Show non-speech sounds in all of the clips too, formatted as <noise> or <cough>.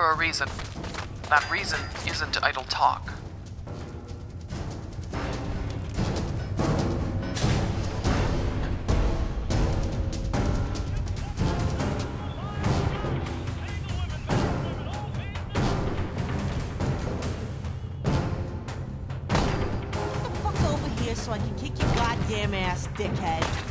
for a reason. That reason isn't idle talk. Get the fuck over here so I can kick your goddamn ass, dickhead.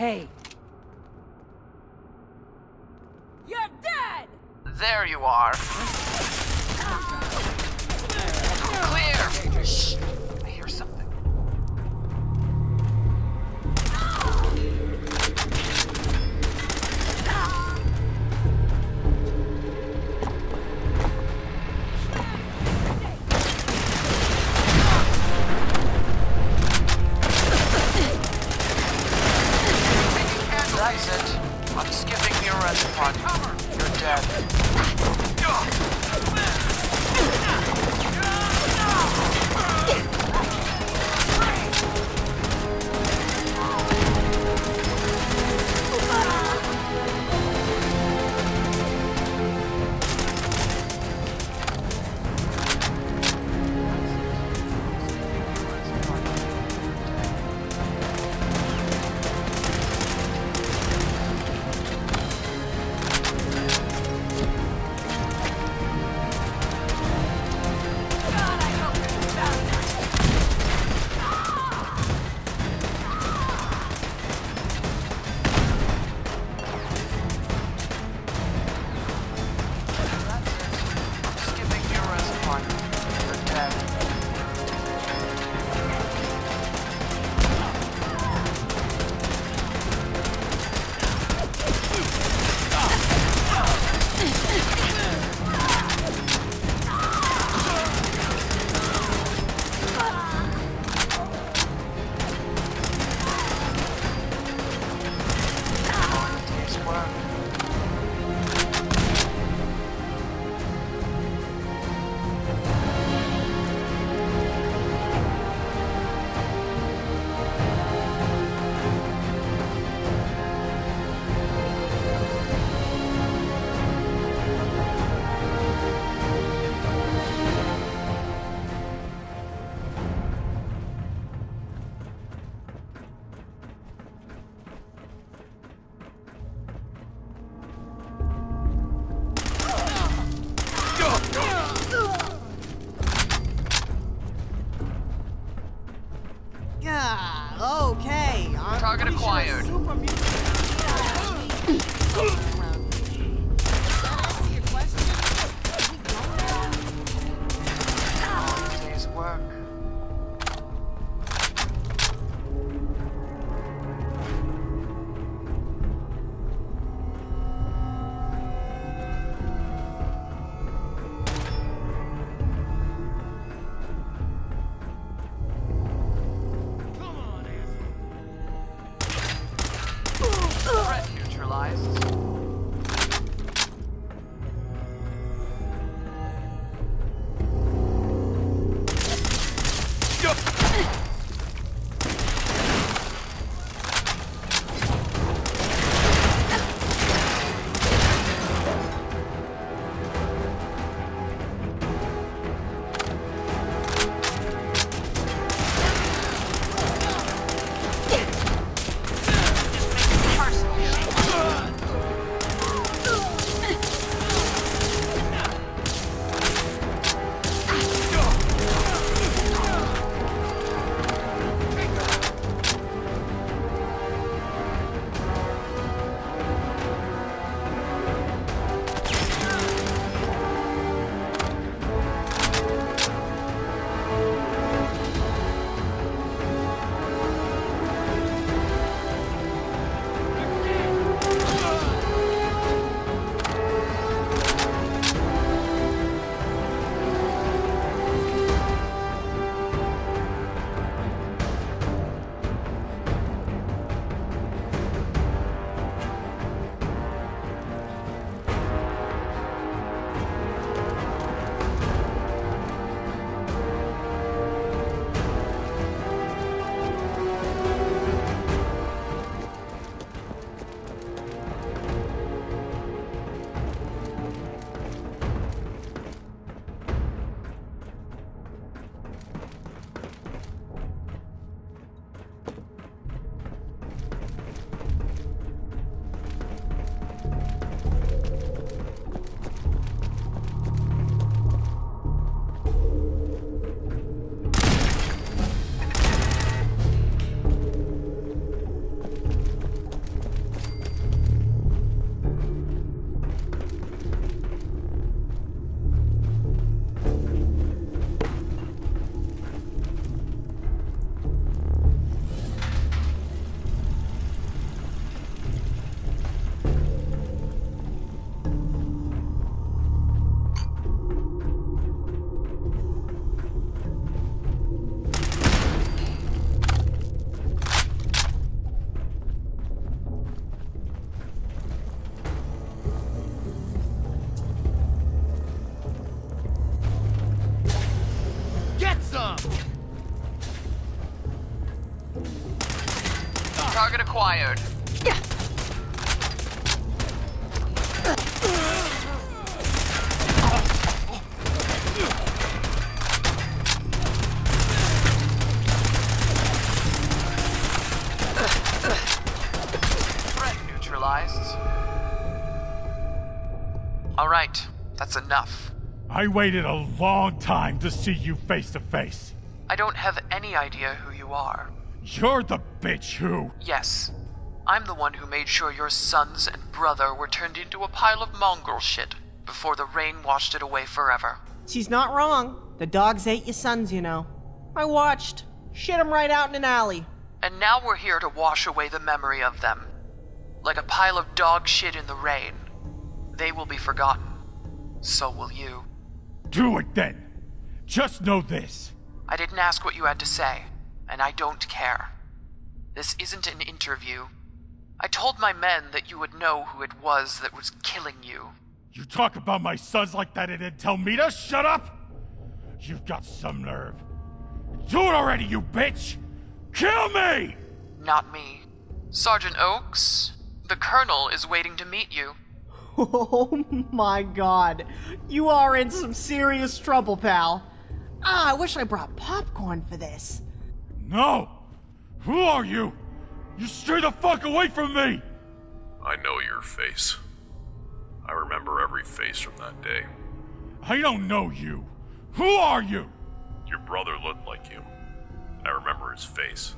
Hey. You're dead! There you are. Clear! Shh. I'm skipping your rest pod. You're dead. Target acquired. Acquired. Threat neutralized. Alright, that's enough. I waited a long time to see you face to face. I don't have any idea who you are. You're the bitch who. Yes, I'm the one who made sure your sons and brother were turned into a pile of mongrel shit before the rain washed it away forever. She's not wrong. The dogs ate your sons, you know. I watched. Shit them right out in an alley. And now we're here to wash away the memory of them. Like a pile of dog shit in the rain. They will be forgotten. So will you. Do it then. Just know this. I didn't ask what you had to say, and I don't care. This isn't an interview. I told my men that you would know who it was that was killing you. You talk about my sons like that and then tell me to shut up? You've got some nerve. Do it already, you bitch! Kill me! Not me. Sergeant Oaks, the Colonel is waiting to meet you. <laughs> Oh my god. You are in some serious trouble, pal. Ah, I wish I brought popcorn for this. No! Who are you? You stay the fuck away from me! I know your face. I remember every face from that day. I don't know you. Who are you? Your brother looked like you. I remember his face.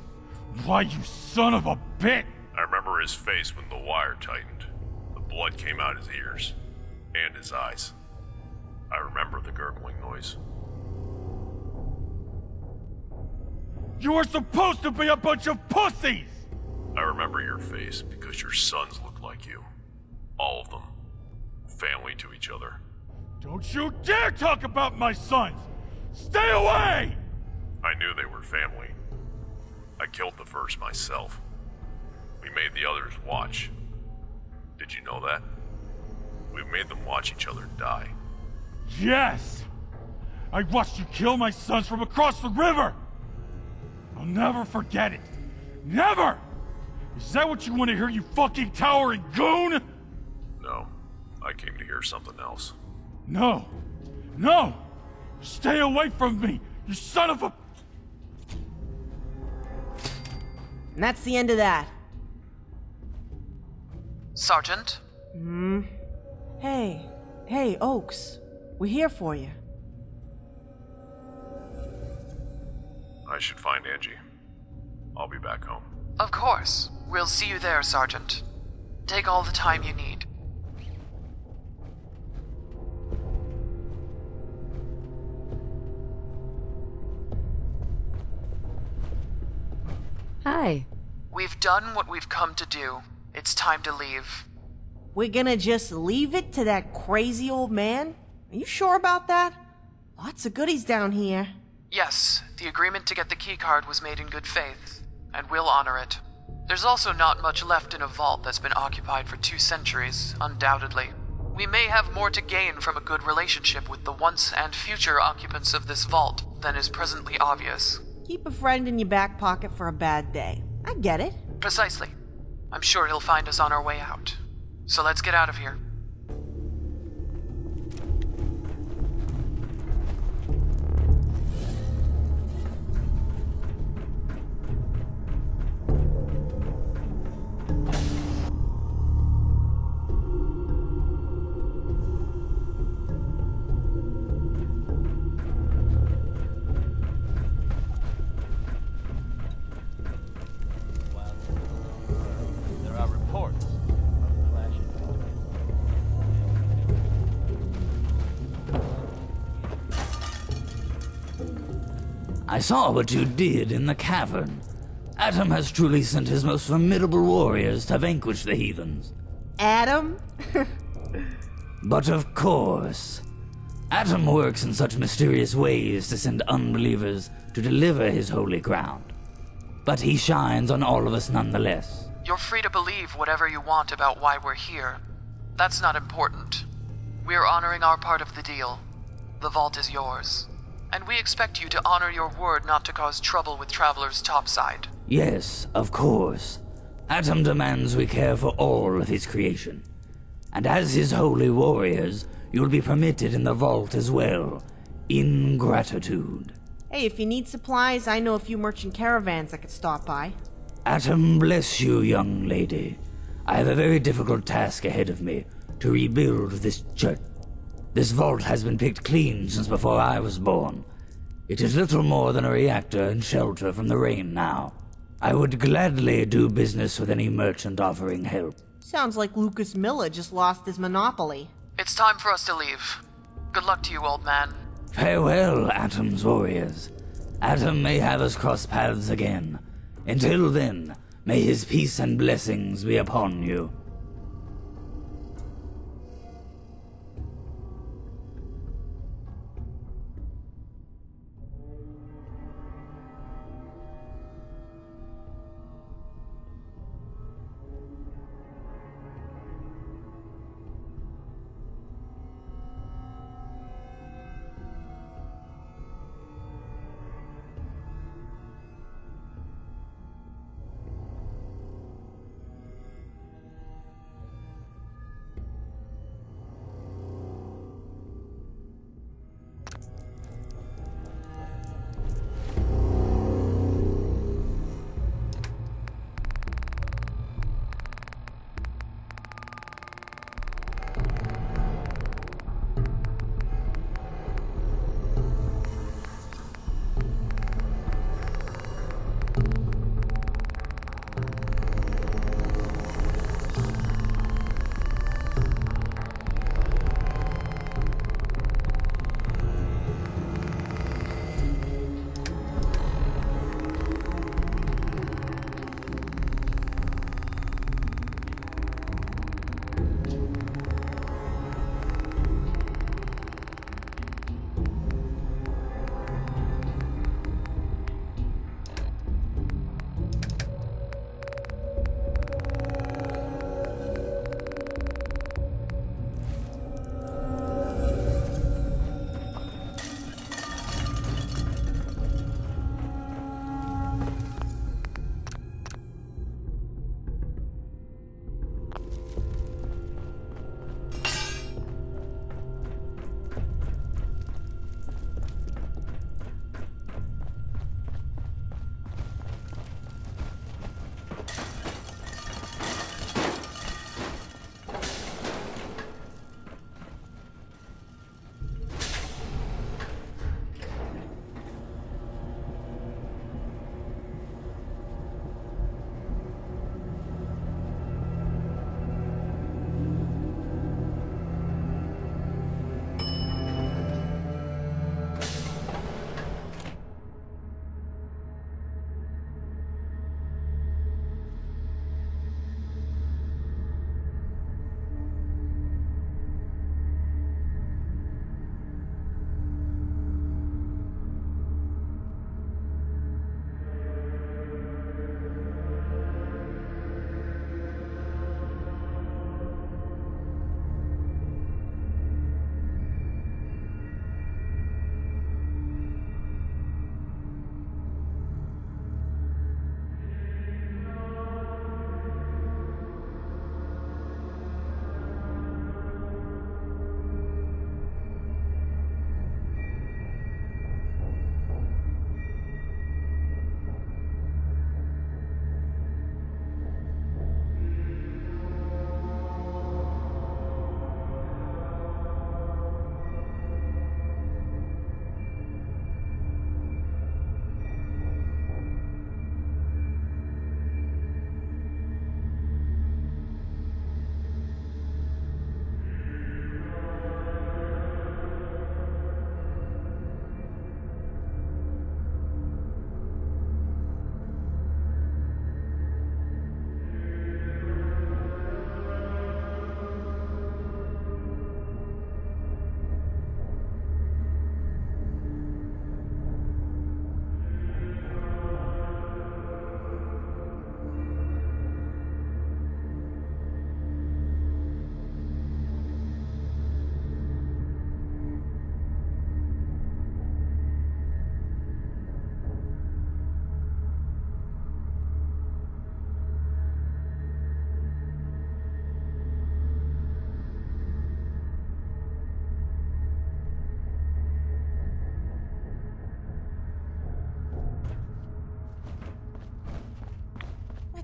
Why, you son of a bitch! I remember his face when the wire tightened. The blood came out his ears and his eyes. I remember the gurgling noise. You were supposed to be a bunch of pussies! I remember your face because your sons look like you. All of them. Family to each other. Don't you dare talk about my sons! Stay away! I knew they were family. I killed the first myself. We made the others watch. Did you know that? We made them watch each other die. Yes! I watched you kill my sons from across the river! I'll never forget it. Never! Is that what you want to hear, you fucking towering goon? No, I came to hear something else. No. No! Stay away from me, you son of a. And that's the end of that. Sergeant? Hmm? Hey, hey, Oaks. We're here for you. I should find Angie. I'll be back home. Of course. We'll see you there, Sergeant. Take all the time you need. Hi. We've done what we've come to do. It's time to leave. We're gonna just leave it to that crazy old man? Are you sure about that? Lots of goodies down here. Yes, the agreement to get the keycard was made in good faith, and we'll honor it. There's also not much left in a vault that's been occupied for two centuries, undoubtedly. We may have more to gain from a good relationship with the once and future occupants of this vault than is presently obvious. Keep a friend in your back pocket for a bad day. I get it. Precisely. I'm sure he'll find us on our way out. So let's get out of here. I saw what you did in the cavern. Atom has truly sent his most formidable warriors to vanquish the heathens. Atom? <laughs> But of course, Atom works in such mysterious ways to send unbelievers to deliver his holy ground. But he shines on all of us nonetheless. You're free to believe whatever you want about why we're here. That's not important. We're honoring our part of the deal. The vault is yours. And we expect you to honor your word not to cause trouble with travelers topside. Yes, of course. Atom demands we care for all of his creation. And as his holy warriors, you'll be permitted in the vault as well. In gratitude. Hey, if you need supplies, I know a few merchant caravans that could stop by. Atom bless you, young lady. I have a very difficult task ahead of me to rebuild this church. This vault has been picked clean since before I was born. It is little more than a reactor and shelter from the rain now. I would gladly do business with any merchant offering help. Sounds like Lucas Miller just lost his monopoly. It's time for us to leave. Good luck to you, old man. Farewell, Atom's warriors. Atom may have us cross paths again. Until then, may his peace and blessings be upon you.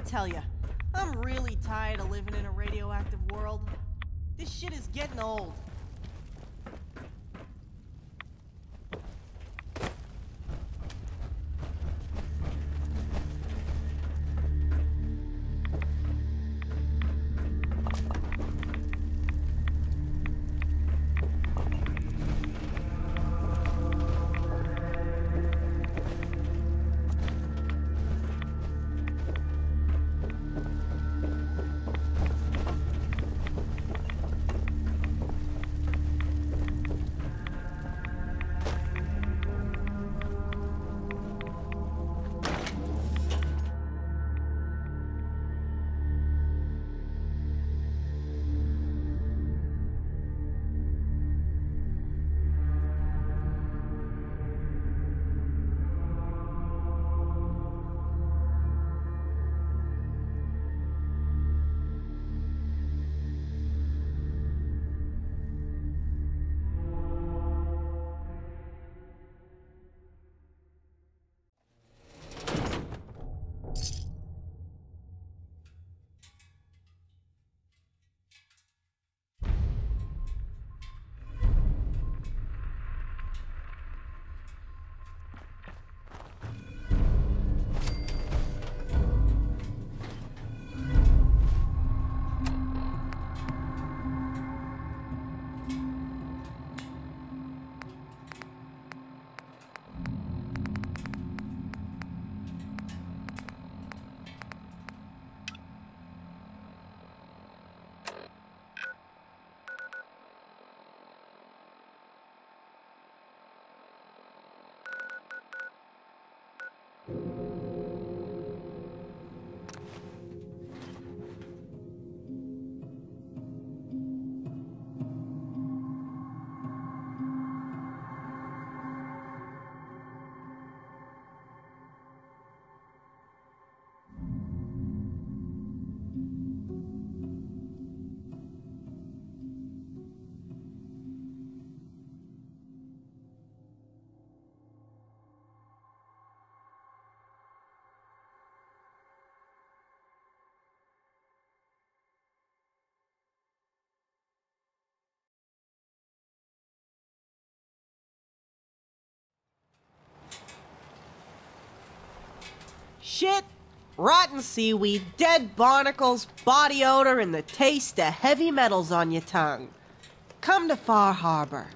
Tell you, I'm really tired of living in a radioactive world. This shit is getting old. Shit, rotten seaweed, dead barnacles, body odor, and the taste of heavy metals on your tongue. Come to Far Harbor.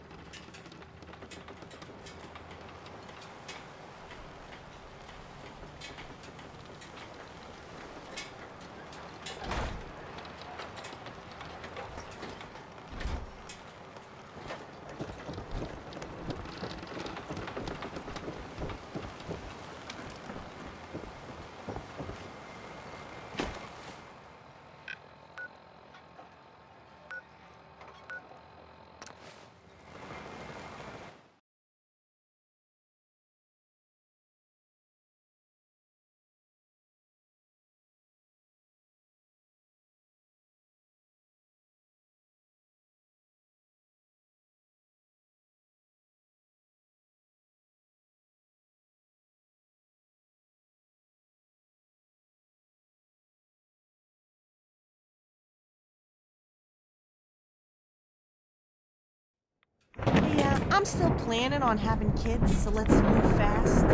Yeah, I'm still planning on having kids, so let's move fast.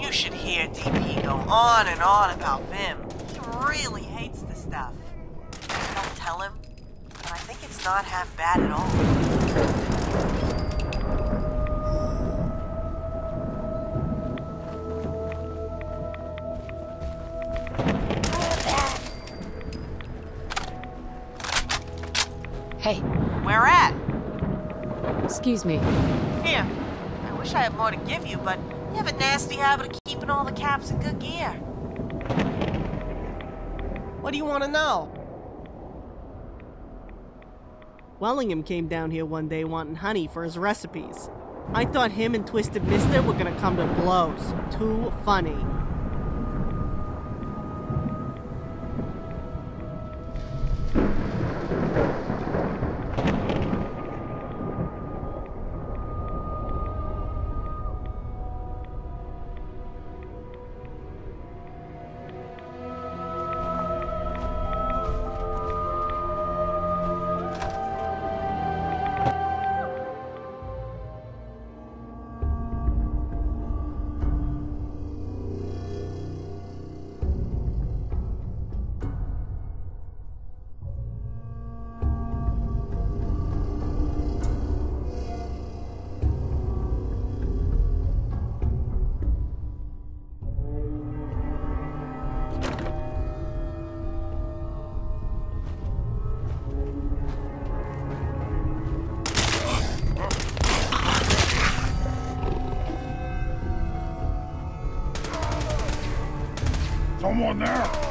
You should hear DP go on and on about Vim. He really hates the stuff. I Don't tell him, but I think it's not half bad at all. Where at? excuse me. Here. I wish I had more to give you, but you have a nasty habit of keeping all the caps in good gear. What do you want to know? Wellingham came down here one day wanting honey for his recipes. I thought him and Twisted Mister were gonna come to blows. Too funny. Someone there!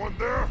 Someone there?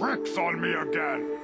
Tricks on me again.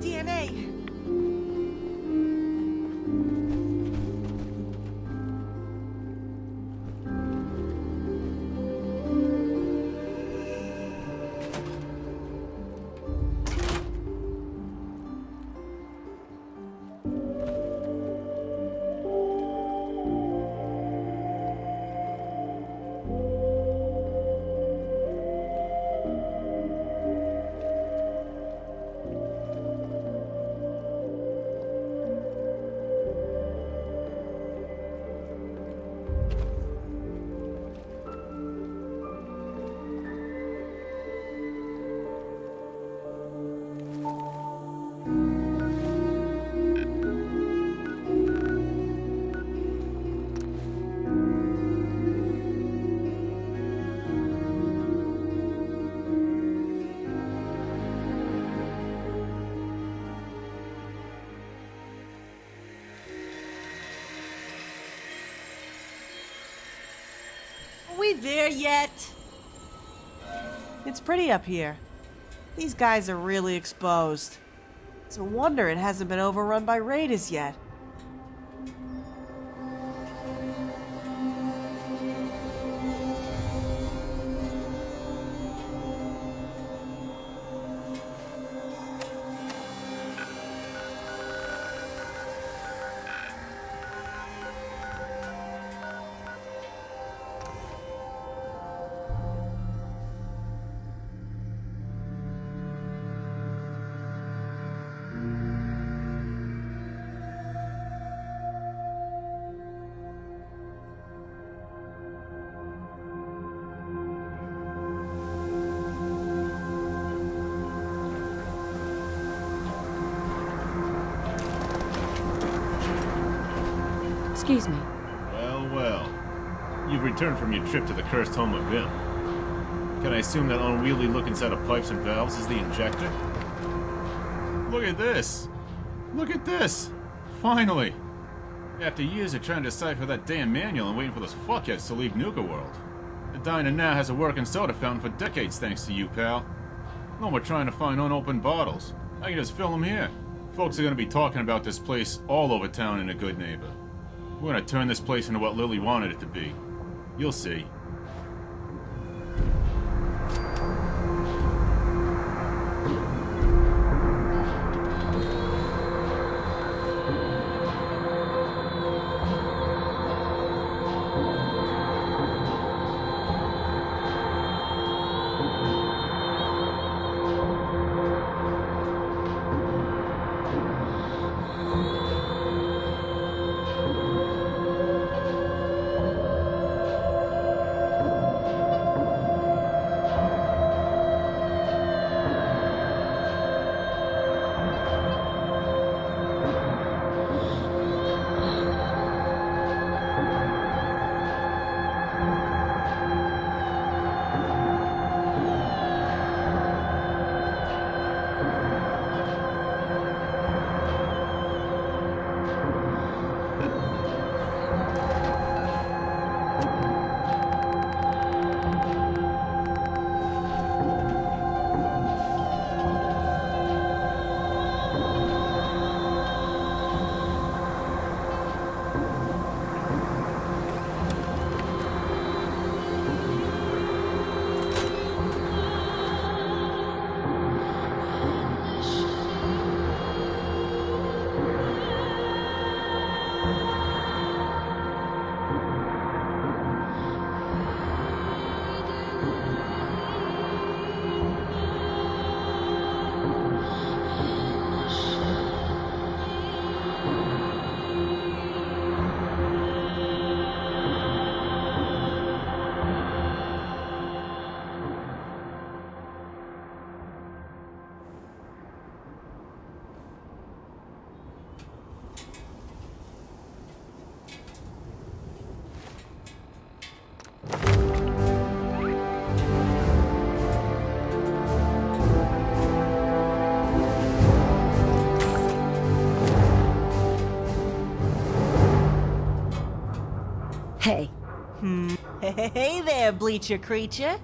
DNA. There yet? It's pretty up here. These guys are really exposed. It's a wonder it hasn't been overrun by raiders yet. Excuse me. Well, well. You've returned from your trip to the cursed home of Vim. Can I assume that unwieldy looking set of pipes and valves is the injector? Look at this! Look at this! Finally! After years of trying to decipher that damn manual and waiting for those fuckheads to leave Nuka World. The diner now has a working soda fountain for decades thanks to you, pal. No more trying to find unopened bottles. I can just fill them here. Folks are gonna be talking about this place all over town in a Goodneighbor. We're gonna turn this place into what Lily wanted it to be. You'll see. Hey there, bleacher creature.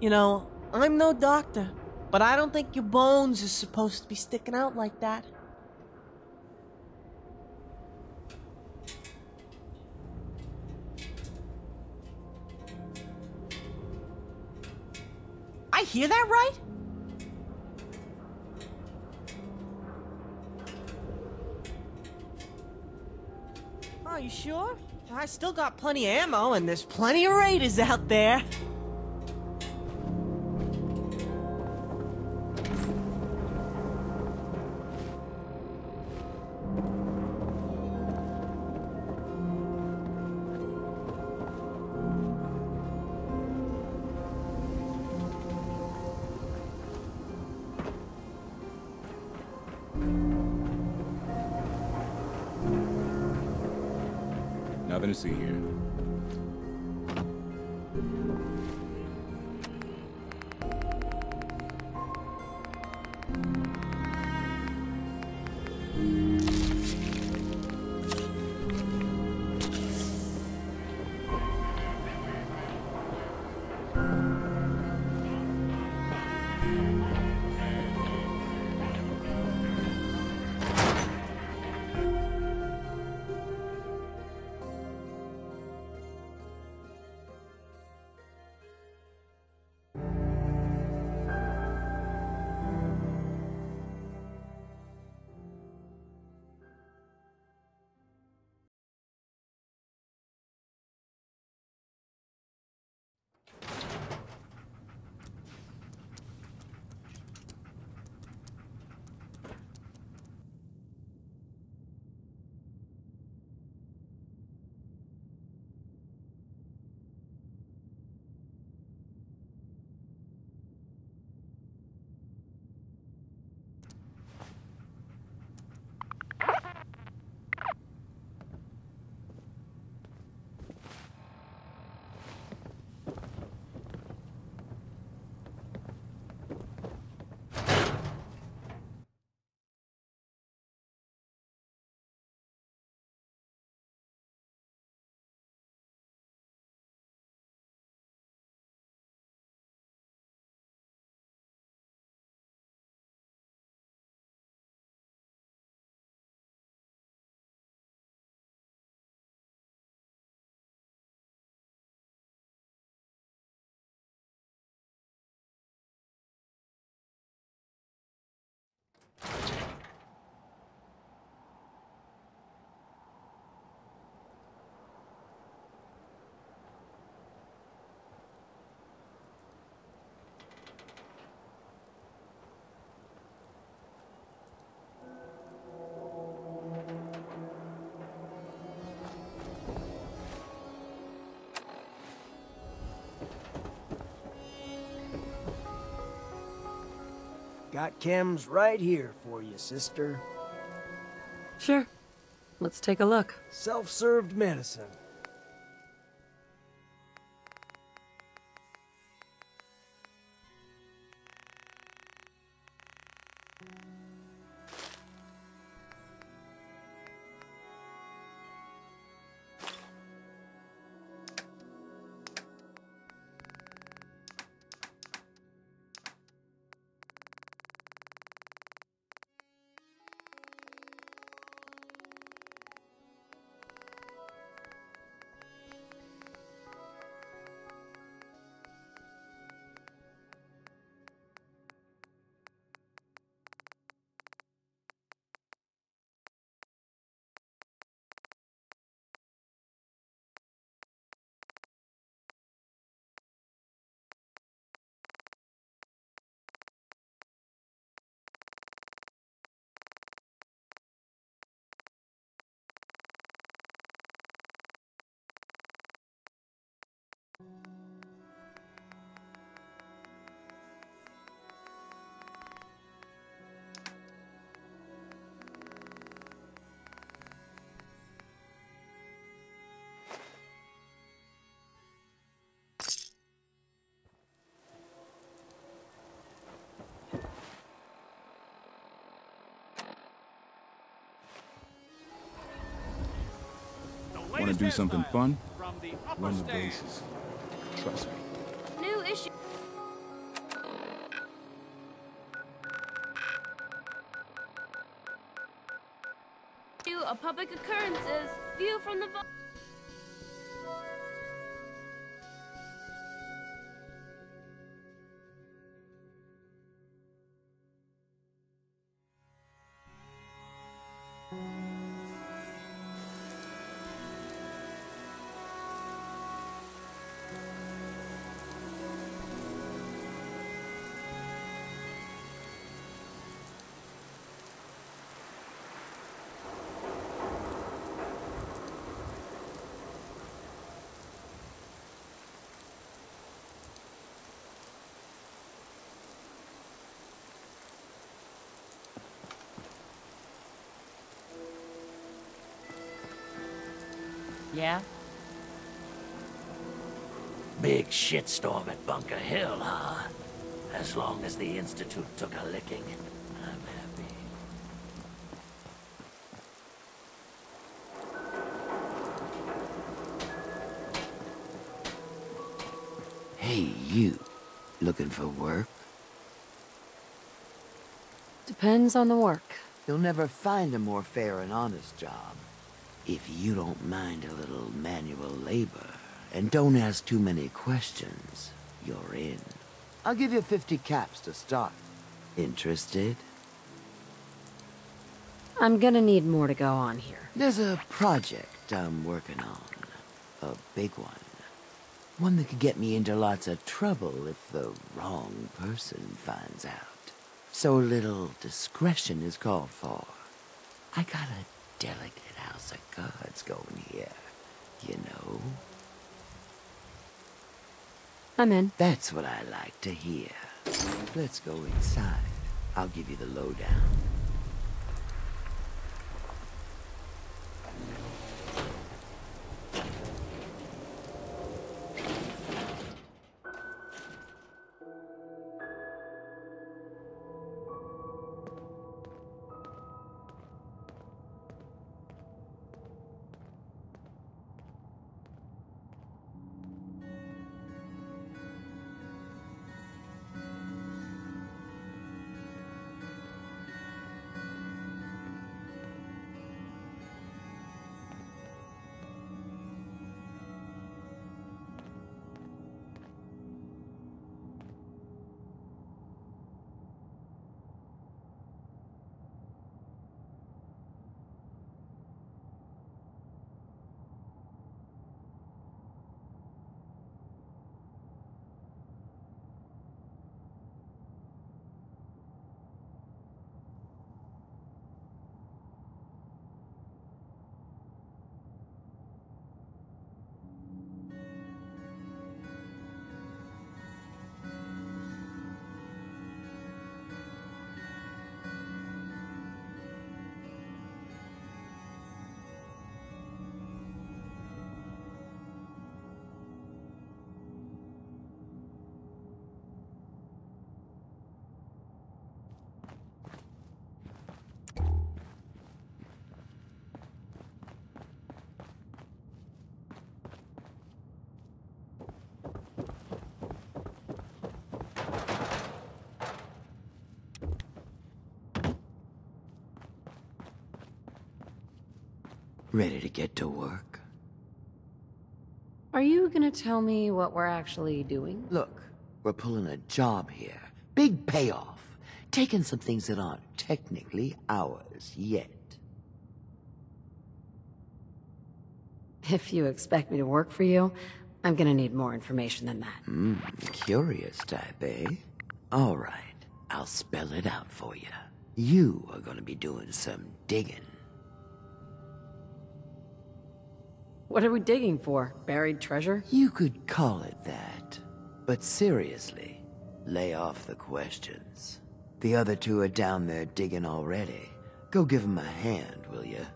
You know, I'm no doctor, but I don't think your bones are supposed to be sticking out like that. I hear that right? Are you sure? I still got plenty of ammo, and there's plenty of raiders out there. Nothing to see here. Got chems right here for you, sister. Sure. Let's take a look. Self-served medicine. Want to do something fun? Run the bases. Trust me. New issue. of Publick Occurrences. View from the Yeah? Big shitstorm at Bunker Hill, huh? As long as the Institute took a licking, I'm happy. Hey, you. Looking for work? Depends on the work. You'll never find a more fair and honest job. If you don't mind a little manual labor, and don't ask too many questions, you're in. I'll give you 50 caps to start. Interested? I'm gonna need more to go on here. There's a project I'm working on. A big one. One that could get me into lots of trouble if the wrong person finds out. So little discretion is called for. I got a delicate house of cards going here, you know. I'm in. That's what I like to hear. Let's go inside. I'll give you the lowdown. Ready to get to work? Are you gonna tell me what we're actually doing? Look, we're pulling a job here. Big payoff. Taking some things that aren't technically ours yet. If you expect me to work for you, I'm gonna need more information than that. Hmm, curious type, eh? All right, I'll spell it out for you. You are gonna be doing some digging. What are we digging for? Buried treasure? You could call it that. But seriously, lay off the questions. The other two are down there digging already. Go give them a hand, will you?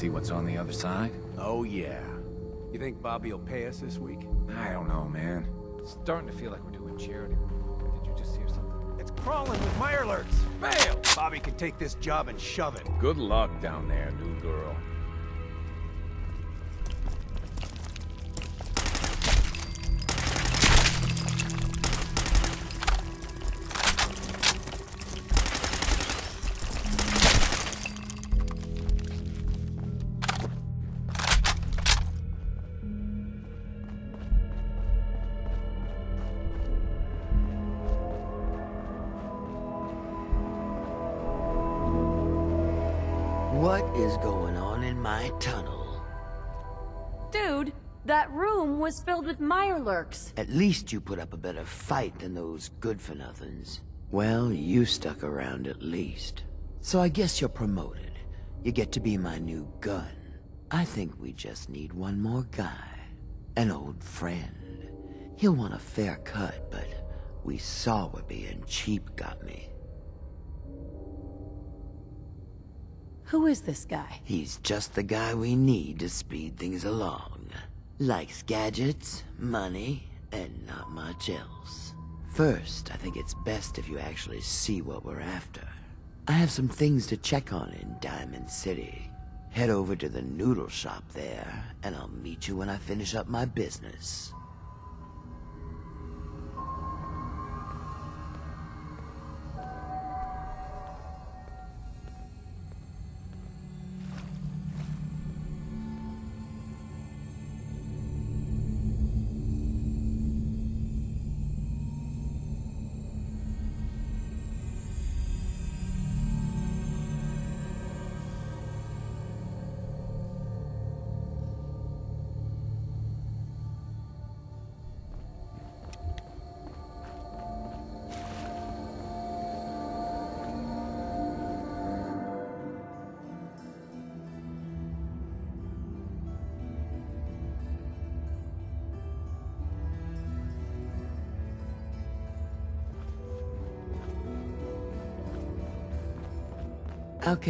See what's on the other side? Oh, yeah. You think Bobbi will pay us this week? I don't know, man. It's starting to feel like we're doing charity. Did you just hear something? It's crawling with Mirelurks. Bail! Bobbi can take this job and shove it. Good luck down there, new girl. Mirelurks. At least you put up a better fight than those good-for-nothings. Well, you stuck around at least. So I guess you're promoted. You get to be my new gun. I think we just need one more guy. An old friend. He'll want a fair cut, but we saw what being cheap got me. Who is this guy? He's just the guy we need to speed things along. Likes gadgets, money, and not much else. First, I think it's best if you actually see what we're after. I have some things to check on in Diamond City. Head over to the noodle shop there, and I'll meet you when I finish up my business.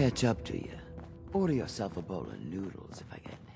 Catch up to you. Order yourself a bowl of noodles if I get